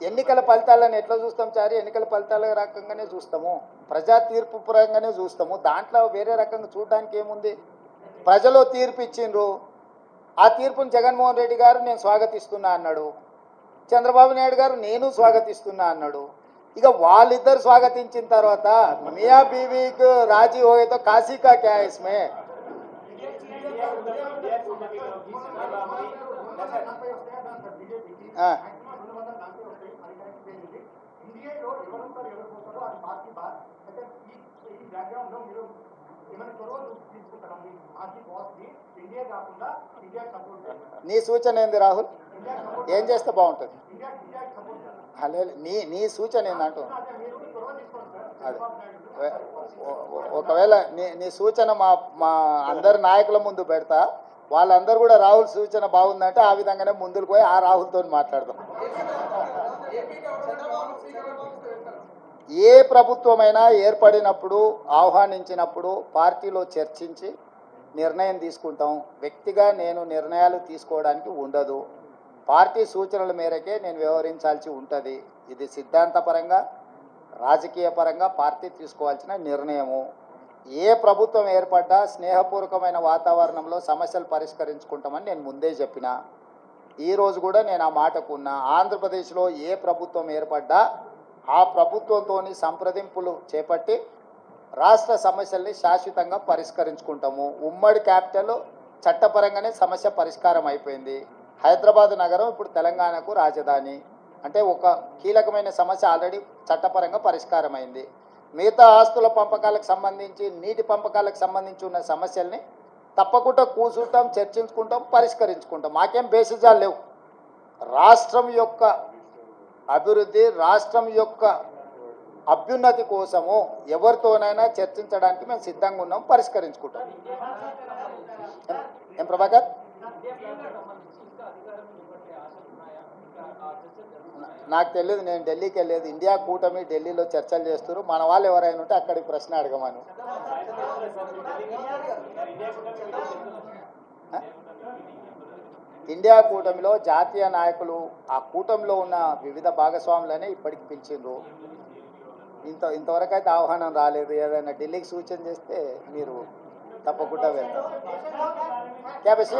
ఎన్నికల ఫలితాలను ఎట్లా చూస్తాం చారి? ఎన్నికల ఫలితాల రకంగానే చూస్తాము. ప్రజా తీర్పు పరంగానే చూస్తాము. దాంట్లో వేరే రకంగా చూడడానికి ఏముంది? ప్రజలు తీర్పు ఇచ్చిండ్రు. ఆ తీర్పును జగన్మోహన్ రెడ్డి గారు నేను స్వాగతిస్తున్నా అన్నాడు. చంద్రబాబు నాయుడు గారు నేను స్వాగతిస్తున్నా అన్నాడు. ఇక వాళ్ళిద్దరు స్వాగతించిన తర్వాత మియా బీవీకి రాజీ హోయతో కాశీకా క్యాయస్మే ఆ. ఈ బ్యాక్గ్రౌండ్లో మీరు ఏమైనా చొరవ తీసుకుంటారా మీ పార్టీ బాస్ని. ఇండియా కాకుండా ఇండియా సపోర్ట్ నీ సూచన ఏంది రాహుల్? ఏం చేస్తే బాగుంటుంది? లేదు, నీ నీ సూచన ఏందంటూ అదే ఒకవేళ నీ నీ సూచన మా మా అందరి నాయకుల ముందు పెడతా వాళ్ళందరూ కూడా రాహుల్ సూచన బాగుందంటే ఆ విధంగానే ముందుకు పోయి ఆ రాహుల్తో మాట్లాడదాం. ఏ ప్రభుత్వమైనా ఏర్పడినప్పుడు ఆహ్వానించినప్పుడు పార్టీలో చర్చించి నిర్ణయం తీసుకుంటాం. వ్యక్తిగా నేను నిర్ణయాలు తీసుకోవడానికి ఉండదు. పార్టీ సూచనల మేరకే నేను వ్యవహరించాల్సి ఉంటుంది. ఇది సిద్ధాంతపరంగా రాజకీయ పరంగా పార్టీ తీసుకోవాల్సిన నిర్ణయము. ఏ ప్రభుత్వం ఏర్పడ్డా స్నేహపూర్వకమైన వాతావరణంలో సమస్యలు పరిష్కరించుకుంటామని నేను ముందే చెప్పిన. ఈరోజు కూడా నేను ఆ మాటకున్నా ఆంధ్రప్రదేశ్లో ఏ ప్రభుత్వం ఏర్పడ్డా ఆ ప్రభుత్వంతో సంప్రదింపులు చేపట్టి రాష్ట్ర సమస్యల్ని శాశ్వతంగా పరిష్కరించుకుంటాము. ఉమ్మడి క్యాపిటల్ చట్టపరంగానే సమస్య పరిష్కారం అయిపోయింది. హైదరాబాద్ నగరం ఇప్పుడు తెలంగాణకు రాజధాని. అంటే ఒక కీలకమైన సమస్య ఆల్రెడీ చట్టపరంగా పరిష్కారం అయింది మిగతా ఆస్తుల పంపకాలకు సంబంధించి నీటి పంపకాలకు సంబంధించి ఉన్న సమస్యల్ని తప్పకుండా కూర్చుంటాం చర్చించుకుంటాం పరిష్కరించుకుంటాం. మాకేం బేసిజాలు లేవు. రాష్ట్రం యొక్క అభివృద్ధి రాష్ట్రం యొక్క అభ్యున్నతి కోసము ఎవరితోనైనా చర్చించడానికి మేము సిద్ధంగా ఉన్నాం పరిష్కరించుకుంటాం. ఏం- ప్రభాకర్? నాకు తెలియదు నేను ఢిల్లీకి వెళ్ళేది. ఇండియా కూటమి ఢిల్లీలో చర్చలు చేస్తారు మన వాళ్ళు ఎవరైనా ఉంటే అక్కడికి ప్రశ్న అడగమను. ఇండియా కూటమిలో జాతీయ నాయకులు ఆ కూటమిలో ఉన్న వివిధ భాగస్వాములనే ఇప్పటికి పిలిచిండ్రు. ఇంత ఇంతవరకు అయితే ఆహ్వానం రాలేదు. ఏదైనా ఢిల్లీకి సూచన చేస్తే మీరు తప్పకుండా వెళ్తారు. క్యాబేసి